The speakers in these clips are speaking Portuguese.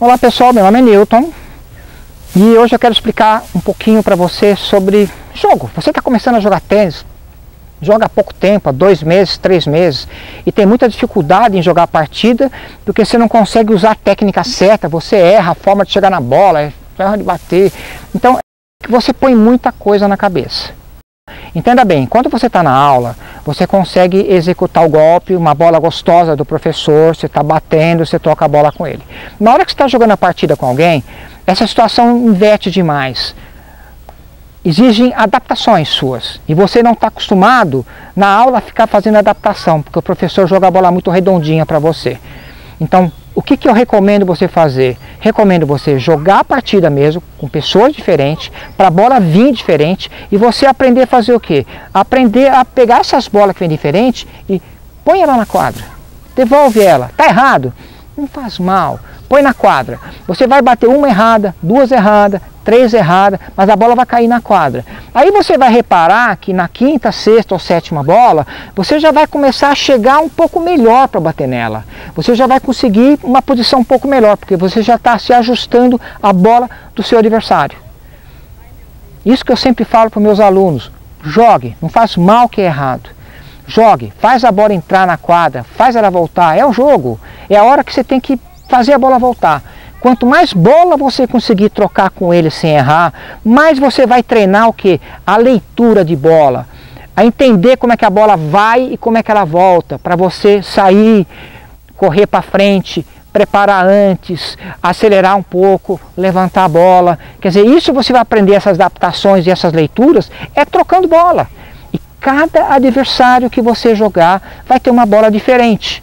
Olá pessoal, meu nome é Newton e hoje eu quero explicar um pouquinho para você sobre jogo. Você está começando a jogar tênis, joga há pouco tempo, há dois meses, três meses, e tem muita dificuldade em jogar a partida porque você não consegue usar a técnica certa, você erra a forma de chegar na bola, erra de bater. Então você põe muita coisa na cabeça. Entenda bem, quando você está na aula, você consegue executar o golpe, uma bola gostosa do professor, você está batendo, você toca a bola com ele. Na hora que você está jogando a partida com alguém, essa situação inverte demais. Exigem adaptações suas. E você não está acostumado na aula a ficar fazendo adaptação, porque o professor joga a bola muito redondinha para você. Então, o que, que eu recomendo você fazer? Recomendo você jogar a partida mesmo, com pessoas diferentes, para a bola vir diferente, e você aprender a fazer o quê? Aprender a pegar essas bolas que vêm diferentes e põe ela na quadra. Devolve ela. Tá errado? Não faz mal. Põe na quadra. Você vai bater uma errada, duas erradas, três erradas, mas a bola vai cair na quadra. Aí você vai reparar que na quinta, sexta ou sétima bola, você já vai começar a chegar um pouco melhor para bater nela. Você já vai conseguir uma posição um pouco melhor, porque você já está se ajustando à bola do seu adversário. Isso que eu sempre falo para meus alunos, jogue, não faz mal que é errado. Jogue, faz a bola entrar na quadra, faz ela voltar, é o jogo. É a hora que você tem que fazer a bola voltar. Quanto mais bola você conseguir trocar com ele sem errar, mais você vai treinar o que? A leitura de bola. A entender como é que a bola vai e como é que ela volta. Para você sair, correr para frente, preparar antes, acelerar um pouco, levantar a bola. Quer dizer, isso você vai aprender essas adaptações e essas leituras é trocando bola. Cada adversário que você jogar vai ter uma bola diferente.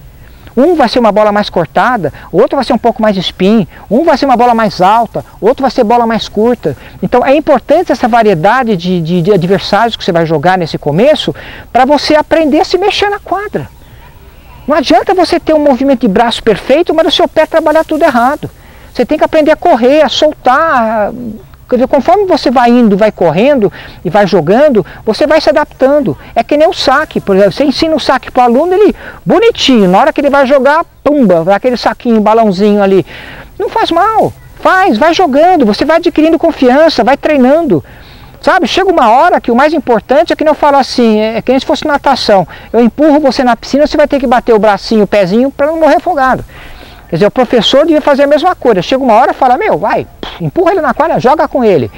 Um vai ser uma bola mais cortada, outro vai ser um pouco mais spin, um vai ser uma bola mais alta, outro vai ser bola mais curta. Então é importante essa variedade de, de, de adversários que você vai jogar nesse começo para você aprender a se mexer na quadra. Não adianta você ter um movimento de braço perfeito, mas o seu pé trabalhar tudo errado. Você tem que aprender a correr, a soltar, Quer dizer, conforme você vai indo, vai correndo e vai jogando, você vai se adaptando. É que nem o saque, por exemplo, você ensina o saque para o aluno, ele bonitinho, na hora que ele vai jogar, pumba, aquele saquinho, balãozinho ali. Não faz mal, faz, vai jogando, você vai adquirindo confiança, vai treinando. Sabe, chega uma hora que o mais importante é que não falo assim, é que nem se fosse natação. Eu empurro você na piscina, você vai ter que bater o bracinho, o pezinho para não morrer afogado. Quer dizer, o professor devia fazer a mesma coisa. Chega uma hora e fala, meu, vai, empurra ele na quadra, joga com ele.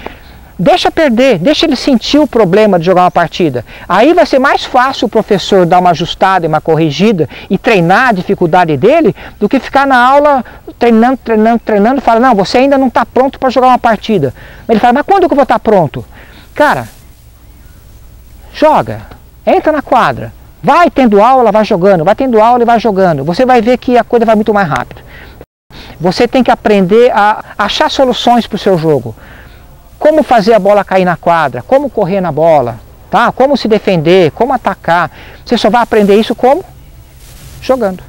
Deixa perder, deixa ele sentir o problema de jogar uma partida. Aí vai ser mais fácil o professor dar uma ajustada e uma corrigida e treinar a dificuldade dele do que ficar na aula treinando, treinando, treinando e falar, não, você ainda não está pronto para jogar uma partida. Ele fala, mas quando que eu vou estar tá pronto? Cara, joga, entra na quadra, vai tendo aula, vai jogando, vai tendo aula e vai jogando. Você vai ver que a coisa vai muito mais rápido. Você tem que aprender a achar soluções para o seu jogo. Como fazer a bola cair na quadra, como correr na bola, tá? como se defender, como atacar. Você só vai aprender isso como? Jogando.